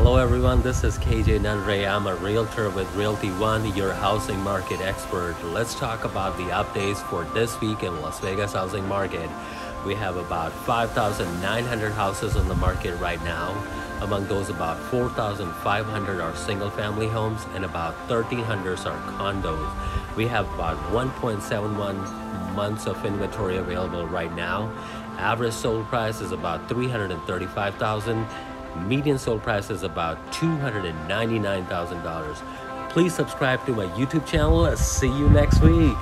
Hello everyone, this is KJ Nanray. I'm a realtor with Realty One, your housing market expert. Let's talk about the updates for this week in Las Vegas housing market. We have about 5,900 houses on the market right now. Among those, about 4,500 are single family homes and about 1,300 are condos. We have about 1.71 months of inventory available right now. Average sold price is about 335,000 Median sold price is about $299,000. Please subscribe to my YouTube channel. See you next week.